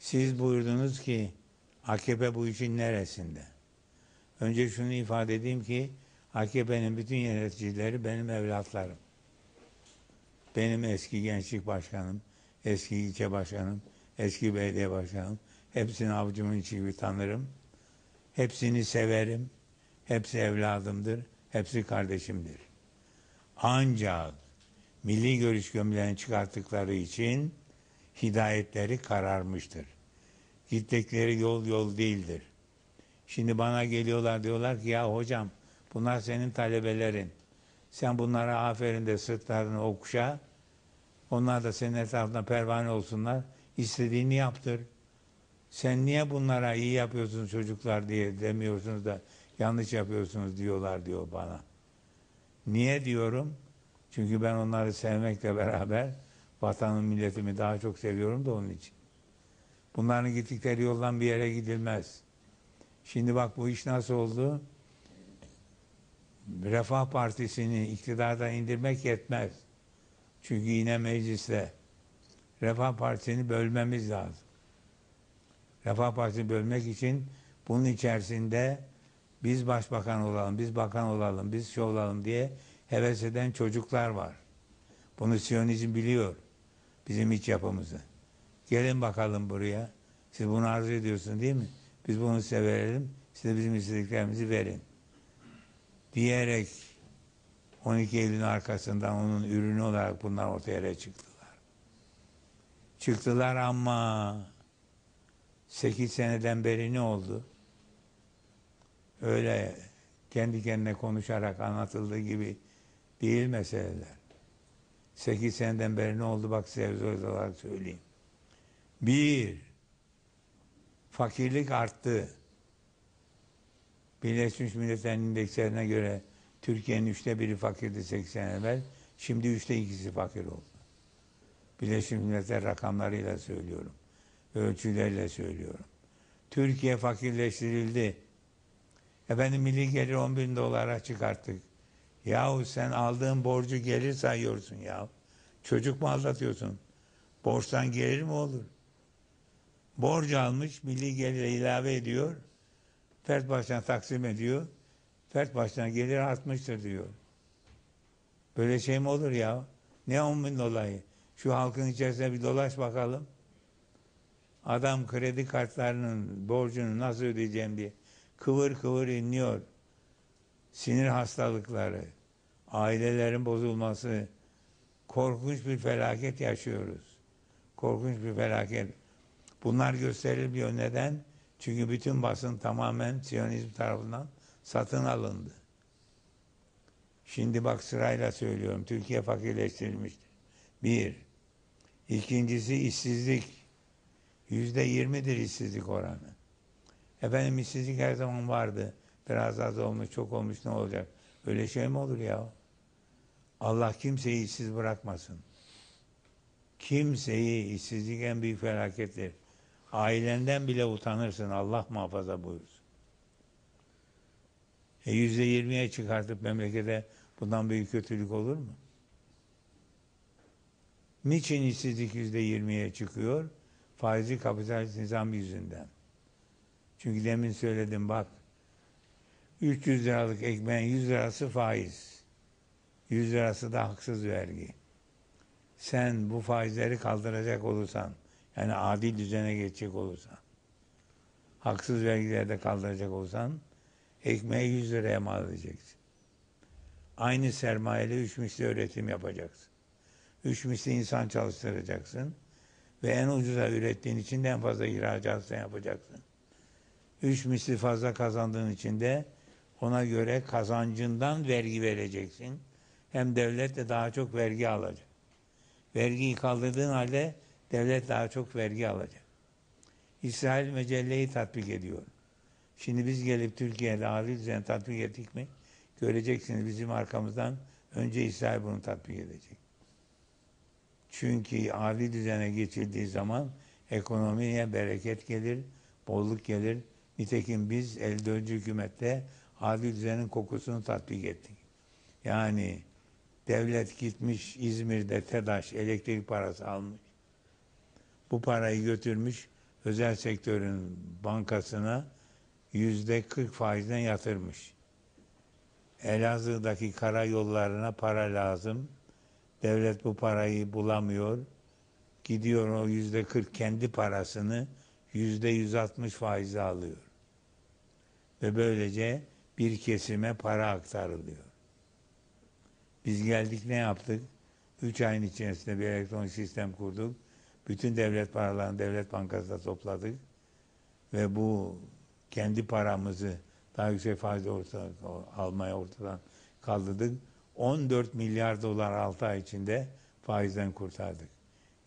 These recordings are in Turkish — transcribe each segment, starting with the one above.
Siz buyurdunuz ki AKP bu işin neresinde? Önce şunu ifade edeyim ki AKP'nin bütün yöneticileri benim evlatlarım. Benim eski gençlik başkanım, eski ilçe başkanım, eski belediye başkanım. Hepsini avucumun içi gibi tanırım. Hepsini severim. Hepsi evladımdır. Hepsi kardeşimdir. Ancak milli görüş gömleğini çıkarttıkları için hidayetleri kararmıştır. Gittikleri yol yol değildir. Şimdi bana geliyorlar diyorlar ki ya hocam bunlar senin talebelerin. Sen bunlara aferin de sırtlarını okşa. Onlar da senin etrafında pervane olsunlar. İstediğini yaptır. Sen niye bunlara iyi yapıyorsun çocuklar diye demiyorsunuz da yanlış yapıyorsunuz diyorlar diyor bana. Niye diyorum? Çünkü ben onları sevmekle beraber vatanım milletimi daha çok seviyorum da onun için. Bunların gittikleri yoldan bir yere gidilmez. Şimdi bak bu iş nasıl oldu? Refah Partisi'ni iktidardan indirmek yetmez. Çünkü yine mecliste Refah Partisi'ni bölmemiz lazım. Refah Partisi'ni bölmek için bunun içerisinde biz başbakan olalım, biz bakan olalım, biz şey olalım diye heves eden çocuklar var. Bunu Siyonizm biliyor. Bizim iç yapımızı. Gelin bakalım buraya. Siz bunu arzu ediyorsun değil mi? Biz bunu size verelim. Size bizim istediklerimizi verin. Diyerek 12 Eylül'ün arkasından onun ürünü olarak bunlar ortaya çıktılar. Çıktılar ama 8 seneden beri ne oldu? Öyle kendi kendine konuşarak anlatıldığı gibi değil meseleler. 8 seneden beri ne oldu bak size olarak söyleyeyim. Bir, fakirlik arttı. Birleşmiş Milletler'in indekslerine göre Türkiye'nin üçte biri fakirdi 80 evvel. Şimdi üçte ikisi fakir oldu. Birleşmiş Milletler rakamlarıyla söylüyorum. Ölçülerle söylüyorum. Türkiye fakirleştirildi. Efendim milli gelir 10 bin dolara çıkarttık. Yahu sen aldığın borcu gelir sayıyorsun ya. Çocuk mu aldatıyorsun? Borçtan gelir mi olur? Borç almış, milli gelir ilave ediyor. Fert başına taksim ediyor. Fert başına gelir artmıştır diyor. Böyle şey mi olur ya? Ne on bin dolayı? Şu halkın içerisinde bir dolaş bakalım. Adam kredi kartlarının borcunu nasıl ödeyeceğim diye kıvır kıvır inliyor. Sinir hastalıkları, ailelerin bozulması, korkunç bir felaket yaşıyoruz. Korkunç bir felaket. Bunlar gösterilmiyor. Neden? Çünkü bütün basın tamamen Siyonizm tarafından satın alındı. Şimdi bak sırayla söylüyorum. Türkiye fakirleştirilmiştir. Bir. İkincisi işsizlik. Yüzde yirmidir işsizlik oranı. Efendim işsizlik her zaman vardı. Biraz az olmuş, çok olmuş ne olacak? Öyle şey mi olur ya? Allah kimseyi işsiz bırakmasın. Kimseyi işsizlik en büyük felakettir. Ailenden bile utanırsın. Allah muhafaza buyursun. E yüzde yirmiye çıkartıp memlekete bundan büyük kötülük olur mu? Niçin işsizlik yüzde yirmiye çıkıyor? Faizi kapitalist nizam yüzünden. Çünkü demin söyledim bak 300 liralık ekmeğin 100 lirası faiz. 100 lirası da haksız vergi. Sen bu faizleri kaldıracak olursan, yani adil düzene geçecek olursan, haksız vergileri de kaldıracak olursan, ekmeği 100 liraya mal edeceksin. Aynı sermayeyle üç misli üretim yapacaksın. Üç misli insan çalıştıracaksın. Ve en ucuza ürettiğin için de en fazla ihracat sen yapacaksın. Üç misli fazla kazandığın için de ona göre kazancından vergi vereceksin. Hem devlet de daha çok vergi alacak. Vergiyi kaldırdığın halde devlet daha çok vergi alacak. İsrail mecelleyi tatbik ediyor. Şimdi biz gelip Türkiye'de adil düzen tatbik ettik mi? Göreceksiniz bizim arkamızdan önce İsrail bunu tatbik edecek. Çünkü adil düzene geçildiği zaman ekonomiye bereket gelir, bolluk gelir. Nitekim biz elde önce hükümette adil düzenin kokusunu tatbik ettik. Yani devlet gitmiş İzmir'de TEDAŞ elektrik parası almış. Bu parayı götürmüş özel sektörün bankasına yüzde 40 faizden yatırmış. Elazığ'daki karayollarına para lazım. Devlet bu parayı bulamıyor. Gidiyor o yüzde 40 kendi parasını yüzde 160 faize alıyor. Ve böylece bir kesime para aktarılıyor. Biz geldik ne yaptık? Üç ayın içerisinde bir elektronik sistem kurduk. Bütün devlet paralarını devlet bankasına topladık. Ve bu kendi paramızı daha yüksek faizle ortadan, almaya ortadan kaldırdık. 14 milyar dolar 6 ay içinde faizden kurtardık.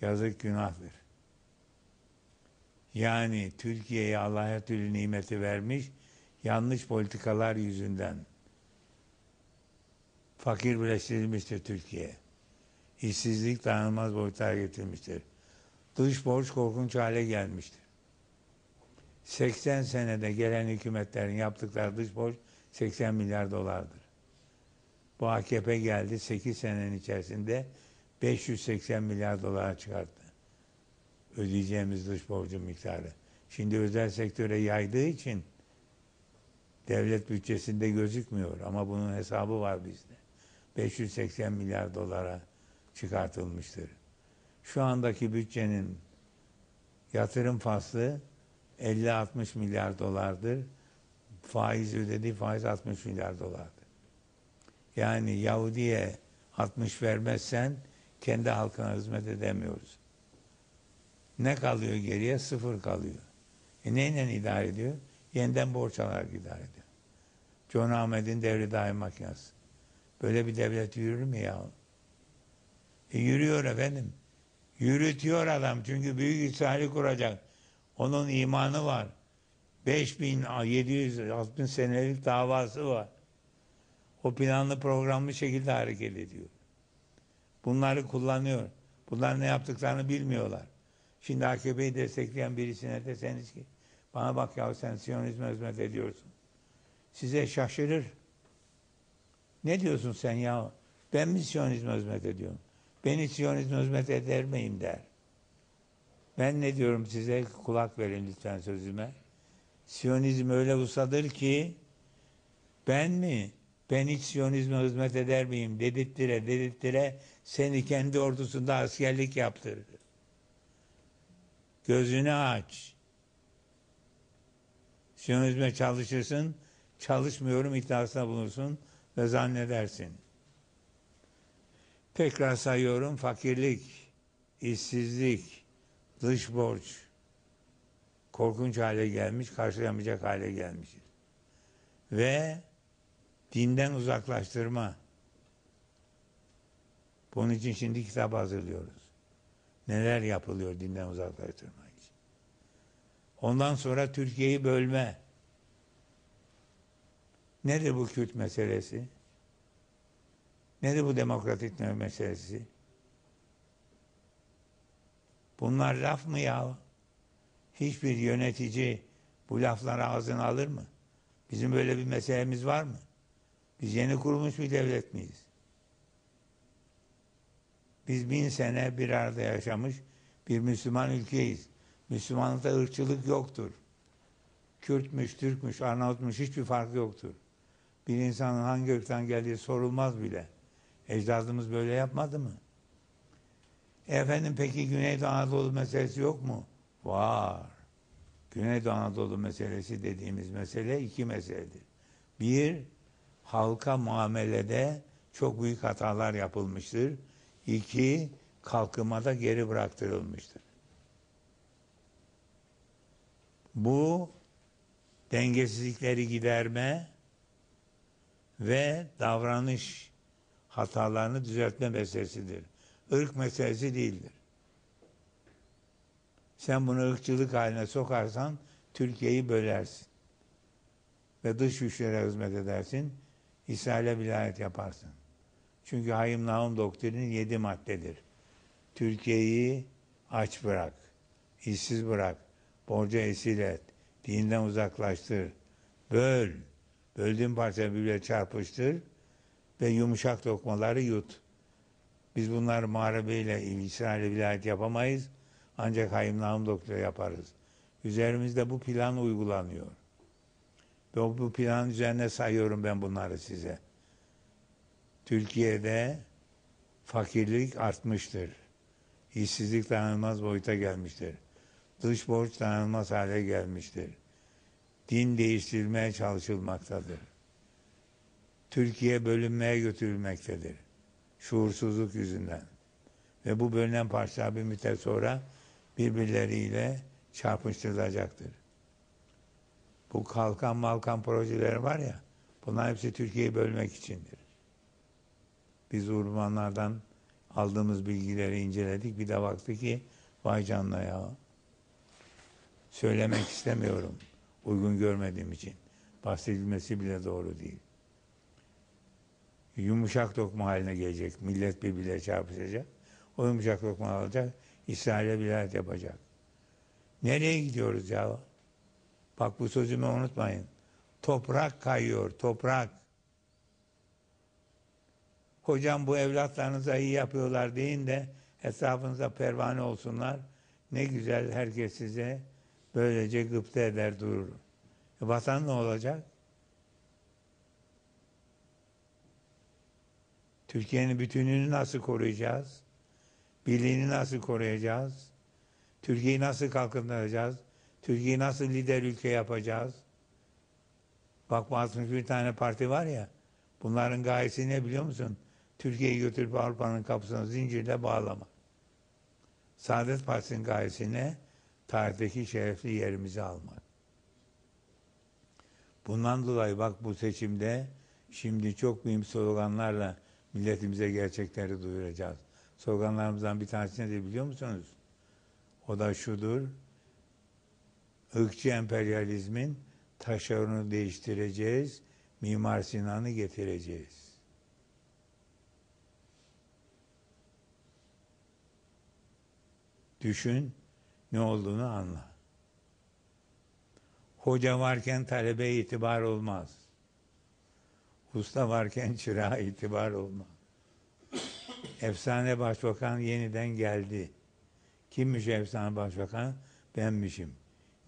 Yazık günahtır. Yani Türkiye'ye Allah her türlü nimeti vermiş, yanlış politikalar yüzünden fakir birleştirilmiştir Türkiye. İşsizlik dayanılmaz boyutlara getirmiştir. Dış borç korkunç hale gelmiştir. 80 senede gelen hükümetlerin yaptıkları dış borç 80 milyar dolardır. Bu AKP geldi 8 senenin içerisinde 580 milyar dolara çıkarttı. Ödeyeceğimiz dış borcun miktarı. Şimdi özel sektöre yaydığı için devlet bütçesinde gözükmüyor ama bunun hesabı var bizde. 580 milyar dolara çıkartılmıştır. Şu andaki bütçenin yatırım faslı 50-60 milyar dolardır. Faiz ödediği faiz 60 milyar dolardır. Yani Yahudi'ye 60 vermezsen kendi halkına hizmet edemiyoruz. Ne kalıyor geriye? Sıfır kalıyor. E neyle idare ediyor? Yeniden borç alarak idare ediyor. John Ahmet'in devri daim makinesi. Böyle bir devlet yürür mü ya? E yürüyor efendim. Yürütüyor adam çünkü büyük İsrail'i kuracak. Onun imanı var. 5760 senelik davası var. O planlı programlı şekilde hareket ediyor. Bunları kullanıyor. Bunlar ne yaptıklarını bilmiyorlar. Şimdi AKP'yi destekleyen birisine deseniz ki bana bak ya sen Siyonizme hizmet ediyorsun. Size şaşırır. Ne diyorsun sen ya? Ben mi Siyonizme hizmet ediyorum? Beni Siyonizme hizmet eder miyim der. Ben ne diyorum size kulak verin lütfen sözüme. Siyonizm öyle usadır ki ben mi ben hiç Siyonizme hizmet eder miyim dedirttire dedirttire seni kendi ordusunda askerlik yaptırır. Gözünü aç. Siyonizme çalışırsın, çalışmıyorum iddiasına bulursun ve zannedersin. Tekrar sayıyorum fakirlik, işsizlik, dış borç korkunç hale gelmiş, karşılayamayacak hale gelmişiz. Ve dinden uzaklaştırma. Bunun için şimdi kitap hazırlıyoruz. Neler yapılıyor dinden uzaklaştırma. Ondan sonra Türkiye'yi bölme. Nedir bu Kürt meselesi? Nedir bu demokratik meselesi? Bunlar laf mı ya? Hiçbir yönetici bu lafları ağzına alır mı? Bizim böyle bir meselemiz var mı? Biz yeni kurulmuş bir devlet miyiz? Biz bin sene bir arada yaşamış bir Müslüman ülkeyiz. Müslümanlıkta ırkçılık yoktur. Kürtmüş, Türkmüş, Arnavutmuş hiçbir fark yoktur. Bir insanın hangi ırktan geldiği sorulmaz bile. Ecdadımız böyle yapmadı mı? Efendim peki Güneydoğu Anadolu meselesi yok mu? Var. Güneydoğu Anadolu meselesi dediğimiz mesele iki meseledir. Bir, halka muamelede çok büyük hatalar yapılmıştır. İki, kalkınmada geri bıraktırılmıştır. Bu dengesizlikleri giderme ve davranış hatalarını düzeltme meselesidir. Irk meselesi değildir. Sen bunu ırkçılık haline sokarsan Türkiye'yi bölersin. Ve dış güçlere hizmet edersin. İsrail'e vilayet yaparsın. Çünkü Hayım Naum doktrinin yedi maddedir. Türkiye'yi aç bırak, işsiz bırak, borca esir et, dinden uzaklaştır, böl, böldüğün parça birbirine çarpıştır ve yumuşak lokmaları yut. Biz bunları muharebeyle İsrail'e vilayet yapamayız. Ancak Hayım Naum doktora yaparız. Üzerimizde bu plan uygulanıyor. Ve bu plan üzerine sayıyorum ben bunları size. Türkiye'de fakirlik artmıştır. İşsizlik dayanılmaz boyuta gelmiştir. Dış borç dayanılmaz hale gelmiştir. Din değiştirilmeye çalışılmaktadır. Türkiye bölünmeye götürülmektedir. Şuursuzluk yüzünden. Ve bu bölünen parçalar bir müddet sonra birbirleriyle çarpıştırılacaktır. Bu kalkan malkan projeleri var ya, bunlar hepsi Türkiye'yi bölmek içindir. Biz uzmanlardan aldığımız bilgileri inceledik. Bir de baktık ki vay canına ya. Söylemek istemiyorum. Uygun görmediğim için. Bahsedilmesi bile doğru değil. Yumuşak lokma haline gelecek. Millet birbirine çarpışacak. O yumuşak lokma alacak. İsrail'e bilat yapacak. Nereye gidiyoruz ya? Bak bu sözümü unutmayın. Toprak kayıyor, toprak. Hocam bu evlatlarınıza iyi yapıyorlar deyin de etrafınıza pervane olsunlar. Ne güzel herkes size böylece gıpta eder durur. E, vatan ne olacak? Türkiye'nin bütünlüğünü nasıl koruyacağız? Birliğini nasıl koruyacağız? Türkiye'yi nasıl kalkındıracağız? Türkiye'yi nasıl lider ülke yapacağız? Bak bu 61 tane parti var ya, bunların gayesi ne biliyor musun? Türkiye'yi götürüp Avrupa'nın kapısına zincirle bağlamak. Saadet Partisi'nin gayesi ne? Tarihteki şerefli yerimizi almak. Bundan dolayı bak bu seçimde şimdi çok mühim sloganlarla milletimize gerçekleri duyuracağız. Sloganlarımızdan bir tanesi nedir biliyor musunuz? O da şudur. Irkçı emperyalizmin taşeronu değiştireceğiz, Mimar Sinan'ı getireceğiz. Düşün, ne olduğunu anla. Hoca varken talebe itibar olmaz. Usta varken çırağa itibar olmaz. Efsane başbakan yeniden geldi. Kimmiş efsane başbakan? Benmişim.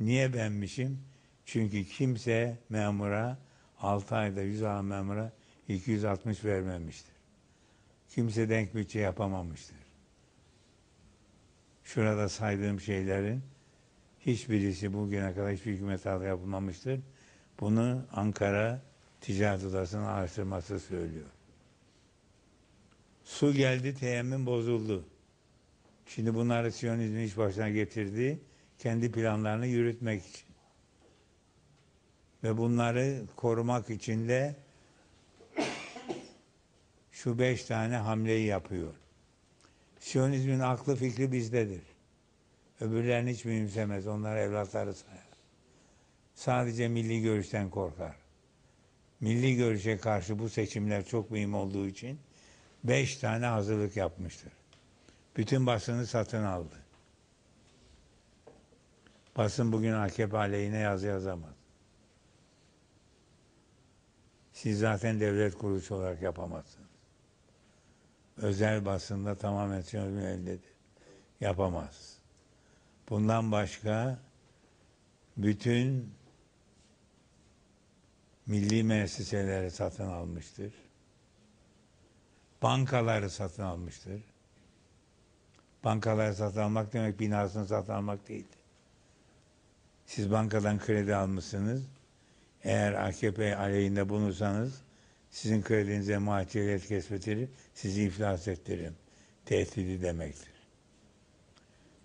Niye benmişim? Çünkü kimse memura 6 ayda 100 alan memura 260 vermemiştir. Kimse denk bütçe yapamamıştır. Şurada saydığım şeylerin hiçbirisi bugüne kadar hiçbir hükümet altında yapılmamıştır. Bunu Ankara Ticaret Odası'nın araştırması söylüyor. Su geldi, teyemmüm bozuldu. Şimdi bunları Siyonizmin iş başına getirdi, kendi planlarını yürütmek için. Ve bunları korumak için de şu beş tane hamleyi yapıyor. Siyonizmin aklı fikri bizdedir. Öbürlerini hiç mühimsemez. Onlar evlatları sayar. Sadece milli görüşten korkar. Milli görüşe karşı bu seçimler çok mühim olduğu için beş tane hazırlık yapmıştır. Bütün basını satın aldı. Basın bugün AKP aleyhine yazı yazamaz. Siz zaten devlet kuruluşu olarak yapamazsınız. Özel basında tamamen siyonizmin elindedir. Yapamaz. Bundan başka bütün milli müesseseleri satın almıştır. Bankaları satın almıştır. Bankaları satın almak demek binasını satın almak değildir. Siz bankadan kredi almışsınız. Eğer AKP aleyhinde bulunursanız sizin kredinize muhatiyet kesbetirir, sizi iflas ettiririm. Tehdidi demektir.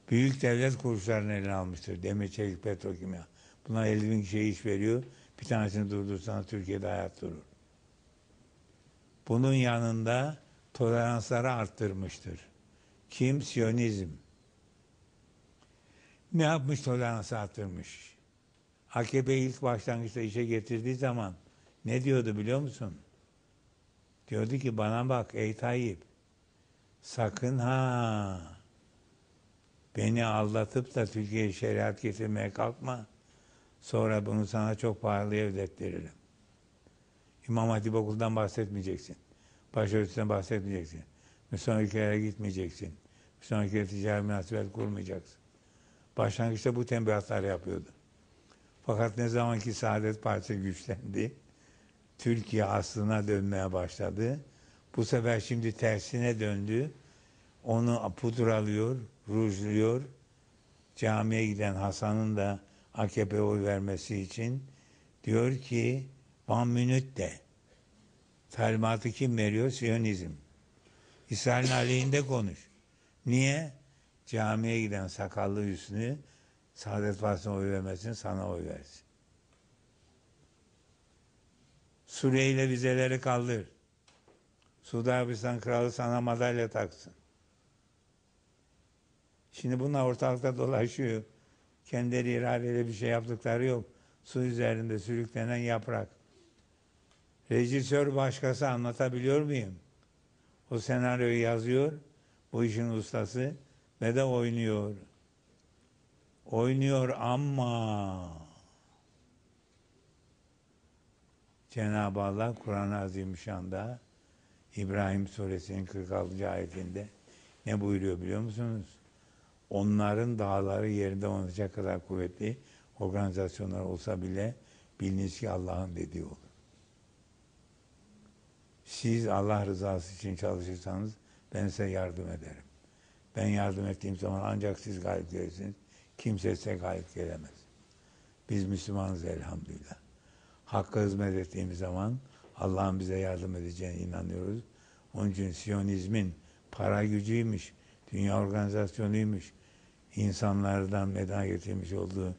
Büyük devlet kuruluşlarını eline almıştır. Demir, çelik, petrokimya. Bunlar 50 bin kişiye iş veriyor. Bir tanesini durdursanız Türkiye'de hayat durur. Bunun yanında toleransları arttırmıştır. Kim? Siyonizm. Ne yapmış toleransı arttırmış? AKP ilk başlangıçta işe getirdiği zaman ne diyordu biliyor musun? Diyordu ki bana bak ey Tayyip sakın ha beni aldatıp da Türkiye'ye şeriat getirmeye kalkma. Sonra bunu sana çok pahalıya ödettiririm. İmam Hatip okuldan bahsetmeyeceksin. Başörtüsünden bahsetmeyeceksin. Müslüman ülkelere gitmeyeceksin. Müslüman ülkelere ticari münasebet kurmayacaksın. Başlangıçta bu tembihler yapıyordu. Fakat ne zaman ki Saadet Partisi güçlendi, Türkiye aslına dönmeye başladı. Bu sefer şimdi tersine döndü. Onu pudralıyor, rujluyor. Camiye giden Hasan'ın da AKP oy vermesi için diyor ki one minute de. Talimatı kim veriyor? Siyonizm. İsrail'in aleyhinde konuş. Niye? Camiye giden sakallı Hüsnü Saadet Partisi'ne oy vermesin, sana oy versin. Suriye vizeleri kaldır. Suudi Arabistan kralı sana madalya taksın. Şimdi bunlar ortalıkta dolaşıyor. Kendileri iradeyle bir şey yaptıkları yok. Su üzerinde sürüklenen yaprak. Rejisör başkası anlatabiliyor muyum? O senaryoyu yazıyor. Bu işin ustası ve de oynuyor. Oynuyor ama Cenab-ı Allah Kur'an-ı Azimüşşan'da İbrahim Suresinin 46. ayetinde ne buyuruyor biliyor musunuz? Onların dağları yerinde oynayacak kadar kuvvetli organizasyonlar olsa bile biliniz ki Allah'ın dediği olur. Siz Allah rızası için çalışırsanız ben size yardım ederim. Ben yardım ettiğim zaman ancak siz galip gelirsiniz. Kimse size galip gelemez. Biz Müslümanız elhamdülillah. Hakka hizmet ettiğimiz zaman Allah'ın bize yardım edeceğine inanıyoruz. Onun için Siyonizmin para gücüymüş, dünya organizasyonuymuş, insanlardan meydana getirmiş olduğu